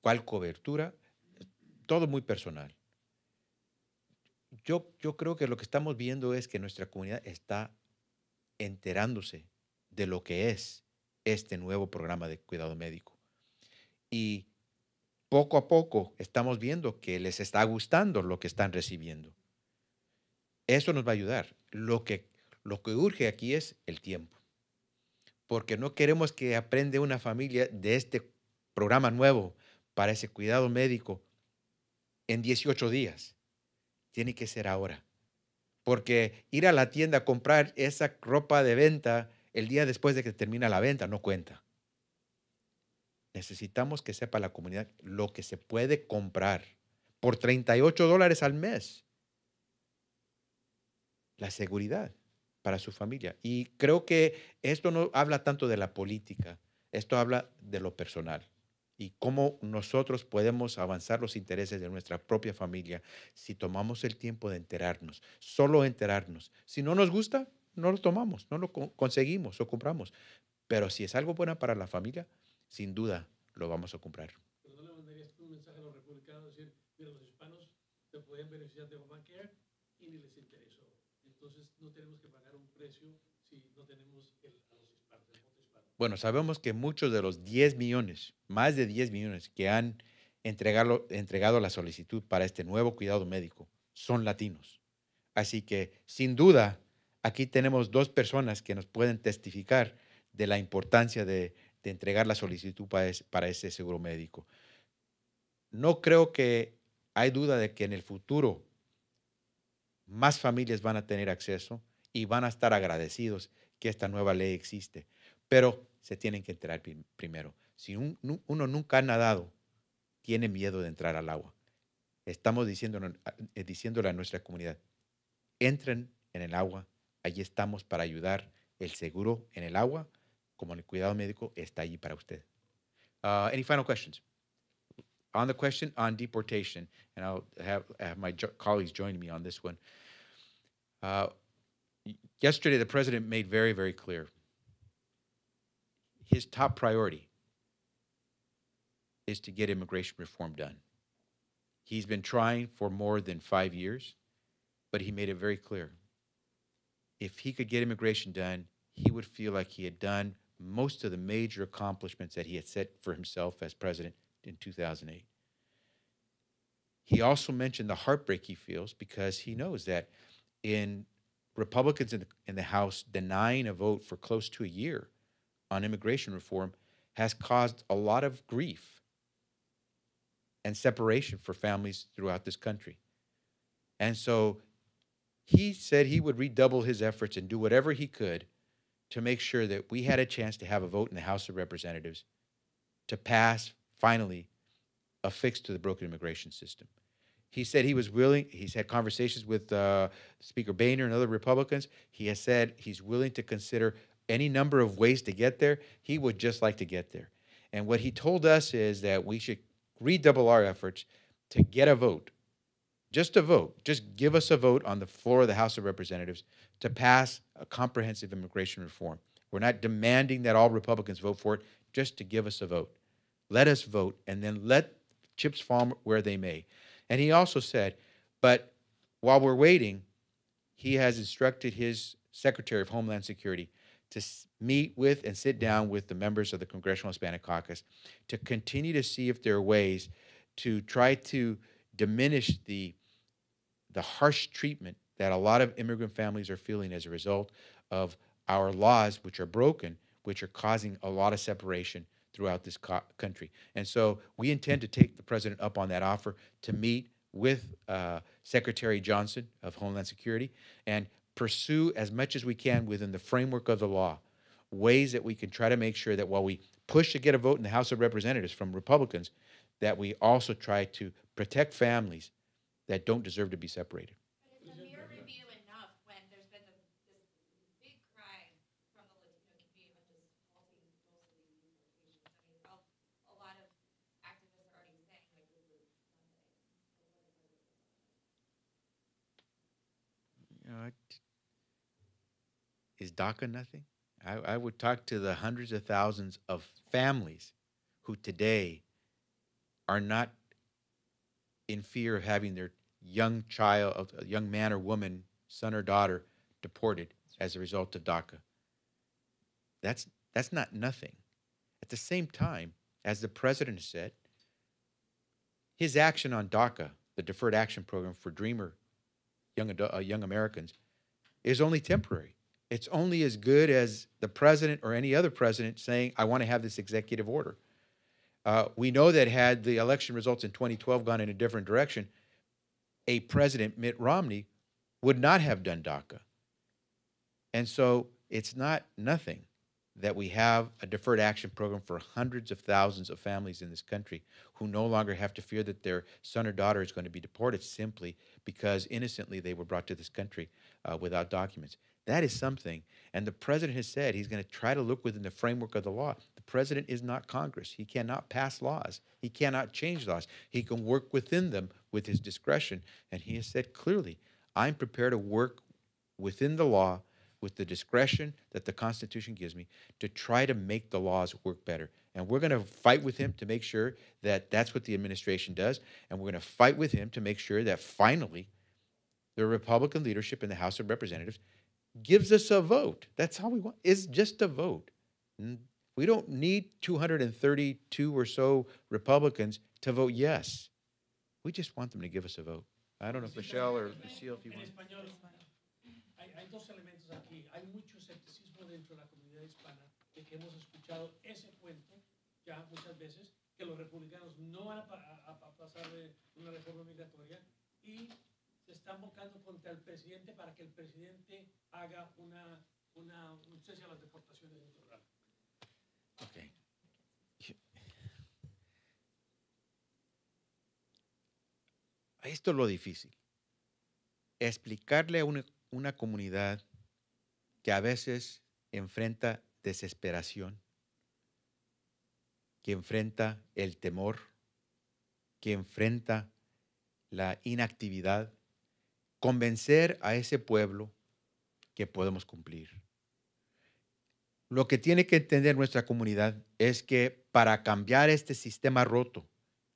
cuál cobertura, todo muy personal. Yo, yo creo que lo que estamos viendo es que nuestra comunidad está enterándose de lo que es este nuevo programa de cuidado médico. Y poco a poco estamos viendo que les está gustando lo que están recibiendo. Eso nos va a ayudar. Lo que, lo que urge aquí es el tiempo. Porque no queremos que aprenda una familia de este programa nuevo para ese cuidado médico en 18 días. Tiene que ser ahora. Porque ir a la tienda a comprar esa ropa de venta el día después de que termina la venta no cuenta. Necesitamos que sepa la comunidad lo que se puede comprar por 38 dólares al mes. La seguridad para su familia. Y creo que esto no habla tanto de la política, esto habla de lo personal y cómo nosotros podemos avanzar los intereses de nuestra propia familia si tomamos el tiempo de enterarnos, solo enterarnos. Si no nos gusta, no lo tomamos, no lo conseguimos o compramos. Pero si es algo bueno para la familia, sin duda lo vamos a comprar. Pero no le mandarías tú un mensaje a los republicanos decir, mira, los hispanos se pueden beneficiar de Obamacare y ni les interesó. Entonces no tenemos que pagar un precio si no tenemos el, a los hispanos, el voto hispano. Bueno, sabemos que muchos de los 10 millones, más de 10 millones que han entregado, entregado la solicitud para este nuevo cuidado médico son latinos. Así que, sin duda, aquí tenemos dos personas que nos pueden testificar de la importancia de, de entregar la solicitud para, es- para ese seguro médico. No creo que hay duda de que en el futuro más familias van a tener acceso y van a estar agradecidos que esta nueva ley existe. Pero se tienen que enterar prim- primero. Si uno nunca ha nadado, tiene miedo de entrar al agua. Estamos diciéndolo- eh, diciéndole a nuestra comunidad, entren en el agua, allí estamos para ayudar. El seguro en el agua, como el cuidado médico, está allí para usted. Uh, any final questions? On the question on deportation, and I'll have, have my jo- colleagues join me on this one. Uh, yesterday, the president made very, very clear his top priority is to get immigration reform done. He's been trying for more than five years, but he made it very clear. If he could get immigration done, he would feel like he had done most of the major accomplishments that he had set for himself as president in 2008. He also mentioned the heartbreak he feels because he knows that in Republicans in the, in the House denying a vote for close to a year on immigration reform has caused a lot of grief and separation for families throughout this country. And so he said he would redouble his efforts and do whatever he could to make sure that we had a chance to have a vote in the House of Representatives to pass finally a fix to the broken immigration system. He said he was willing, he's had conversations with uh, Speaker Boehner and other Republicans. He has said he's willing to consider any number of ways to get there. He would just like to get there. And what he told us is that we should redouble our efforts to get a vote, just a vote, just give us a vote on the floor of the House of Representatives to pass a comprehensive immigration reform. We're not demanding that all Republicans vote for it, just to give us a vote. Let us vote and then let chips fall where they may. And he also said, but while we're waiting, he has instructed his Secretary of Homeland Security to meet with and sit down with the members of the Congressional Hispanic Caucus to continue to see if there are ways to try to diminish the the harsh treatment that a lot of immigrant families are feeling as a result of our laws, which are broken, which are causing a lot of separation throughout this co- country. And so we intend to take the president up on that offer to meet with uh, Secretary Johnson of Homeland Security and pursue as much as we can within the framework of the law ways that we can try to make sure that while we push to get a vote in the House of Representatives from Republicans, that we also try to protect families that don't deserve to be separated. Is a mere review enough when there's been a- this big cry from the Latino community on just halting most of these deportations? I mean, a, a lot of activists are already saying like this is You know, it- is DACA nothing? I, I would talk to the hundreds of thousands of families who today are not in fear of having their young child, a young man or woman, son or daughter, deported as a result of DACA. That's that's not nothing. At the same time, as the president said, his action on DACA, the Deferred Action Program for Dreamer young uh, young Americans, is only temporary. It's only as good as the president or any other president saying, "I want to have this executive order." Uh, we know that had the election results in 2012 gone in a different direction, a president, Mitt Romney, would not have done DACA. And so it's not nothing that we have a deferred action program for hundreds of thousands of families in this country who no longer have to fear that their son or daughter is going to be deported simply because innocently they were brought to this country uh, without documents. That is something. And the president has said he's going to try to look within the framework of the law. The president is not Congress. He cannot pass laws, he cannot change laws. He can work within them with his discretion. And he has said clearly, I'm prepared to work within the law with the discretion that the Constitution gives me to try to make the laws work better. And we're going to fight with him to make sure that that's what the administration does. And we're going to fight with him to make sure that finally the Republican leadership in the House of Representatives gives us a vote. That's all we want, is just a vote. We don't need 232 or so Republicans to vote yes. We just want them to give us a vote. I don't know if Michelle or Lucille, if you want. que los republicanos no van a, a- a pasar de una reforma migratoria y se están buscando contra el presidente para que el presidente haga una, una, un cese a las deportaciones en Torral. Okay. Esto es lo difícil. Explicarle a una, una comunidad que a veces enfrenta desesperación, que enfrenta el temor, que enfrenta la inactividad, convencer a ese pueblo que podemos cumplir. Lo que tiene que entender nuestra comunidad es que para cambiar este sistema roto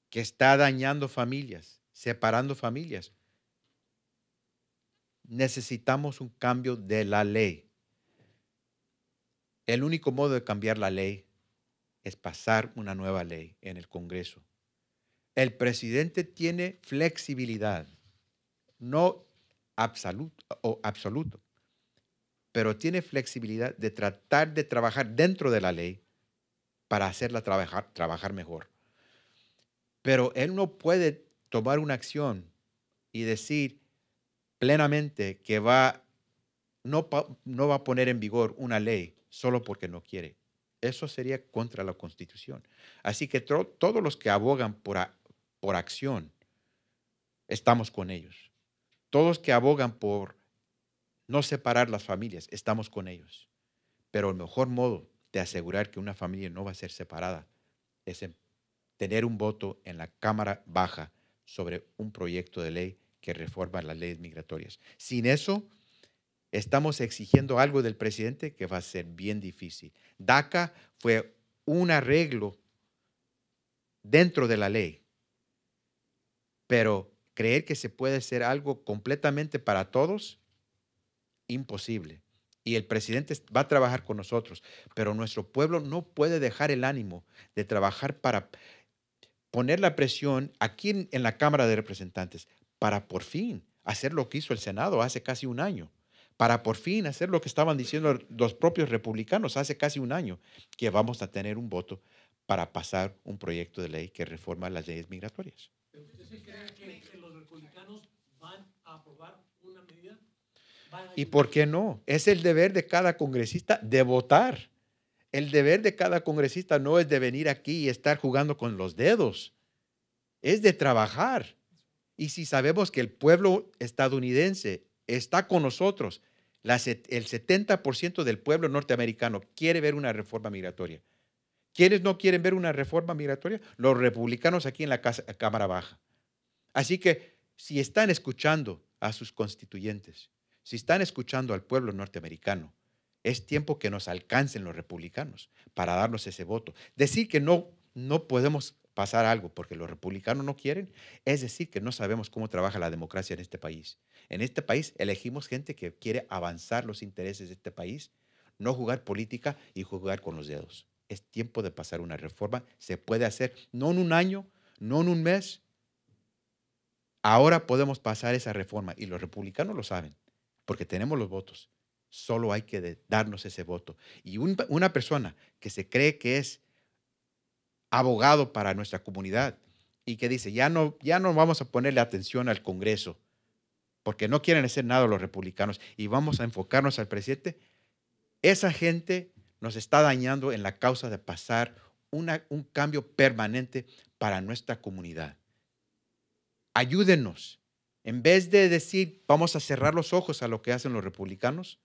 que está dañando familias, separando familias, necesitamos un cambio de la ley. El único modo de cambiar la ley es pasar una nueva ley en el Congreso. El presidente tiene flexibilidad, no absoluto, o absoluto, pero tiene flexibilidad de tratar de trabajar dentro de la ley para hacerla trabajar, trabajar mejor. Pero él no puede tomar una acción y decir plenamente que va, no, va a poner en vigor una ley solo porque no quiere. Eso sería contra la Constitución. Así que todos los que abogan por, por acción, estamos con ellos. Todos que abogan por no separar las familias, estamos con ellos. Pero el mejor modo de asegurar que una familia no va a ser separada es en tener un voto en la Cámara Baja sobre un proyecto de ley que reforma las leyes migratorias. Sin eso, estamos exigiendo algo del presidente que va a ser bien difícil. DACA fue un arreglo dentro de la ley, pero creer que se puede hacer algo completamente para todos, imposible. Y el presidente va a trabajar con nosotros, pero nuestro pueblo no puede dejar el ánimo de trabajar para poner la presión aquí en, la Cámara de Representantes para por fin hacer lo que hizo el Senado hace casi un año, para por fin hacer lo que estaban diciendo los propios republicanos hace casi un año, que vamos a tener un voto para pasar un proyecto de ley que reforma las leyes migratorias. ¿Pero usted sí cree que, que los republicanos van a aprobar una medida? ¿Van a ¿Y por qué no? Es el deber de cada congresista de votar. El deber de cada congresista no es de venir aquí y estar jugando con los dedos, es de trabajar. Y si sabemos que el pueblo estadounidense está con nosotros, el 70% del pueblo norteamericano quiere ver una reforma migratoria. ¿Quiénes no quieren ver una reforma migratoria? Los republicanos aquí en la Cámara Baja. Así que si están escuchando a sus constituyentes, si están escuchando al pueblo norteamericano, es tiempo que nos alcancen los republicanos para darnos ese voto. Decir que no, no podemos pasar algo porque los republicanos no quieren, es decir que no sabemos cómo trabaja la democracia en este país. En este país elegimos gente que quiere avanzar los intereses de este país, no jugar política y jugar con los dedos. Es tiempo de pasar una reforma. Se puede hacer, no en un año, no en un mes. Ahora podemos pasar esa reforma y los republicanos lo saben, porque tenemos los votos. Solo hay que darnos ese voto. Y un- una persona que se cree que es abogado para nuestra comunidad y que dice, ya no, ya no vamos a ponerle atención al Congreso, porque no quieren hacer nada los republicanos y vamos a enfocarnos al presidente, esa gente nos está dañando en la causa de pasar una- un cambio permanente para nuestra comunidad. Ayúdenos. En vez de decir, vamos a cerrar los ojos a lo que hacen los republicanos,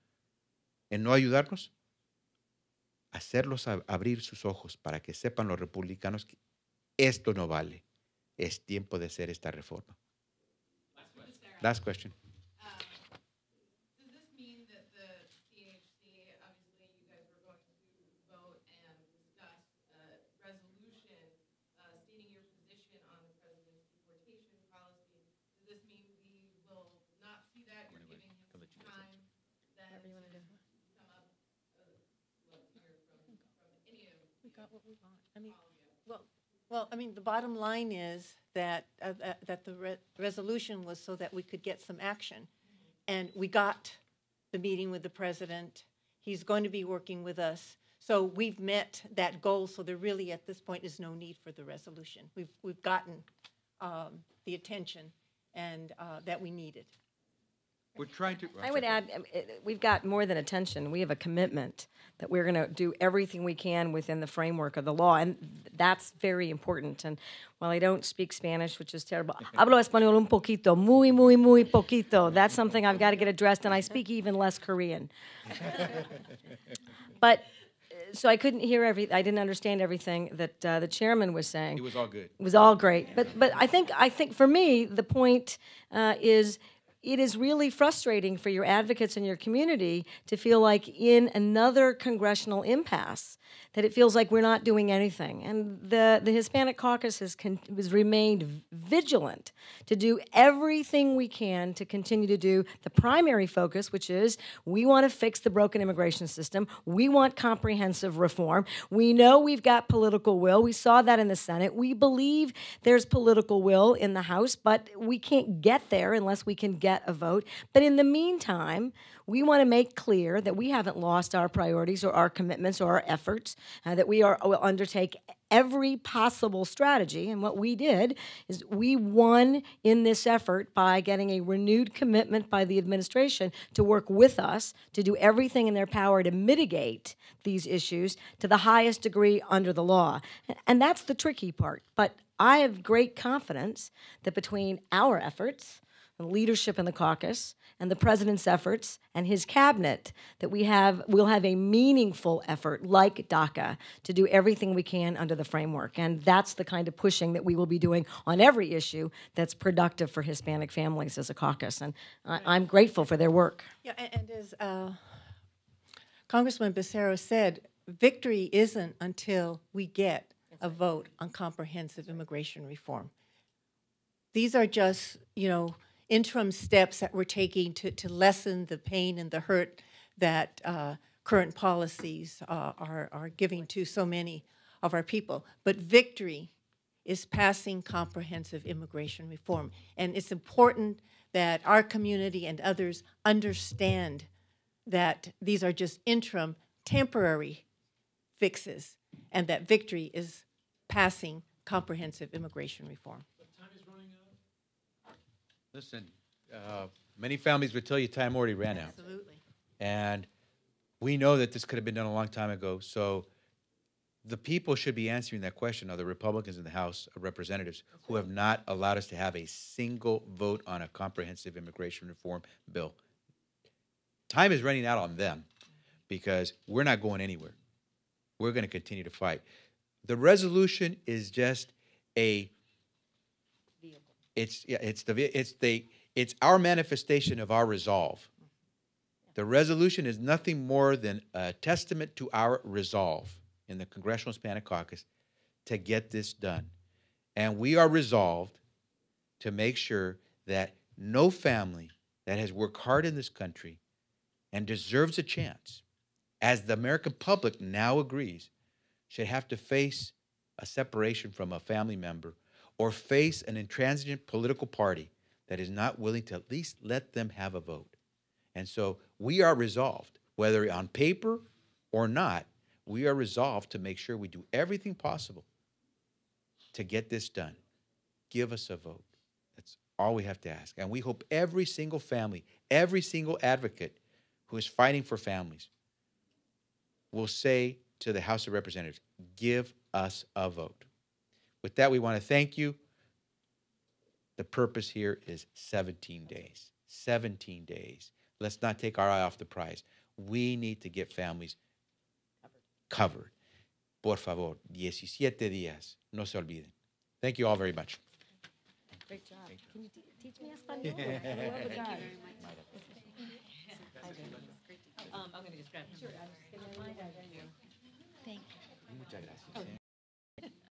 en no ayudarnos, hacerlos abrir sus ojos para que sepan los republicanos que esto no vale. Es tiempo de hacer esta reforma. Last question. We want. I mean, well, well, I mean, the bottom line is that, uh, that- that the re- resolution was so that we could get some action. And we got the meeting with the president. He's going to be working with us. So we've met that goal, so there really, at this point, is no need for the resolution. We've, we've gotten um, the attention and, uh, that we needed. We're trying to. I would add, um, we've got more than attention. We have a commitment that we're going to do everything we can within the framework of the law, and that's very important. And while I don't speak Spanish, which is terrible, hablo español un poquito, muy, muy, muy poquito. That's something I've got to get addressed, and I speak even less Korean. But, uh, so I couldn't hear every, I didn't understand everything that uh, the chairman was saying. It was all good. It was all great. But but I think I think for me the point uh, is it is really frustrating for your advocates and your community to feel like in another congressional impasse that it feels like we're not doing anything. And the, the Hispanic caucus has, con- has remained vigilant to do everything we can to continue to do the primary focus, which is we want to fix the broken immigration system. We want comprehensive reform. We know we've got political will. We saw that in the Senate. We believe there's political will in the House, but we can't get there unless we can get a vote. But in the meantime, we want to make clear that we haven't lost our priorities or our commitments or our efforts, uh, that we are will undertake every possible strategy. And what we did is we won in this effort by getting a renewed commitment by the administration to work with us to do everything in their power to mitigate these issues to the highest degree under the law. And that's the tricky part. But I have great confidence that between our efforts, and leadership in the caucus and the president's efforts and his cabinet that we have we'll have a meaningful effort like DACA to do everything we can under the framework and that's the kind of pushing that we will be doing on every issue that's productive for Hispanic families as a caucus and I, I'm grateful for their work. Yeah, a- and as uh, Congressman Becerra said, victory isn't until we get a vote on comprehensive immigration reform. These are just, you know, interim steps that we're taking to, to lessen the pain and the hurt that uh, current policies uh, are, are giving to so many of our people. But victory is passing comprehensive immigration reform. And it's important that our community and others understand that these are just interim, temporary fixes, and that victory is passing comprehensive immigration reform. Listen, uh, many families would tell you time already ran out. Absolutely. And we know that this could have been done a long time ago. So the people should be answering that question are the Republicans in the House of Representatives who have not allowed us to have a single vote on a comprehensive immigration reform bill. Time is running out on them because we're not going anywhere. We're going to continue to fight. The resolution is just a it's yeah, it's the it's the it's our manifestation of our resolve. The resolution is nothing more than a testament to our resolve in the Congressional Hispanic Caucus to get this done. And we are resolved to make sure that no family that has worked hard in this country and deserves a chance, as the American public now agrees, should have to face a separation from a family member or face an intransigent political party that is not willing to at least let them have a vote. And so we are resolved, whether on paper or not, we are resolved to make sure we do everything possible to get this done. Give us a vote. That's all we have to ask. And we hope every single family, every single advocate who is fighting for families will say to the House of Representatives, give us a vote. With that, we want to thank you. The purpose here is 17 days. 17 days. Let's not take our eye off the prize. We need to get families covered. Por favor, 17 días. No se olviden. Thank you all very much. Great job. Can you te- teach me Espanol? I love that. Um, I'm gonna just grab. Sure, I'm just gonna.